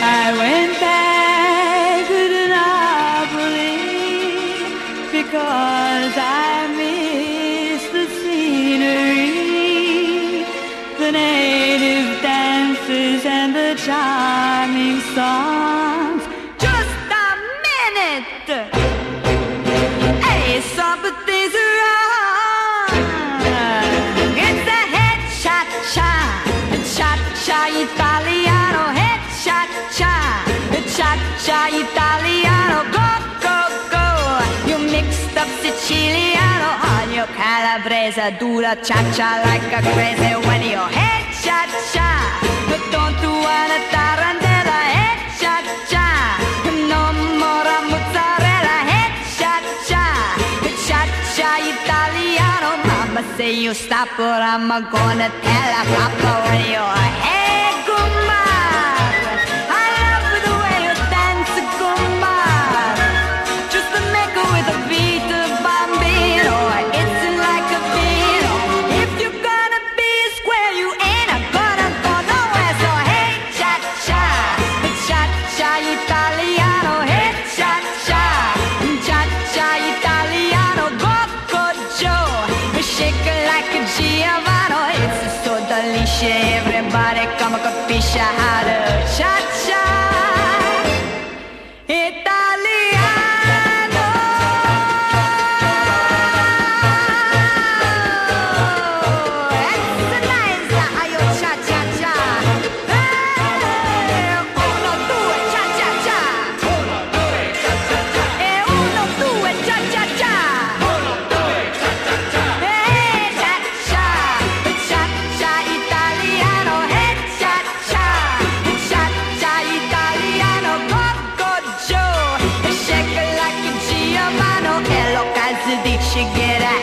I went back to Napoli because I miss the scenery, the native dances and the charming songs. Siciliano on your Calabrese, do the cha cha like a crazy when you head cha cha. But don't do wanna tarantella, eh, head cha cha. No more mozzarella, head cha cha, cha cha Italiano. Mama say you stop or I'm gonna tell a papa when eh, you're hey și avaroieți Sodălișe, evrebare, cam copișa hară You get out.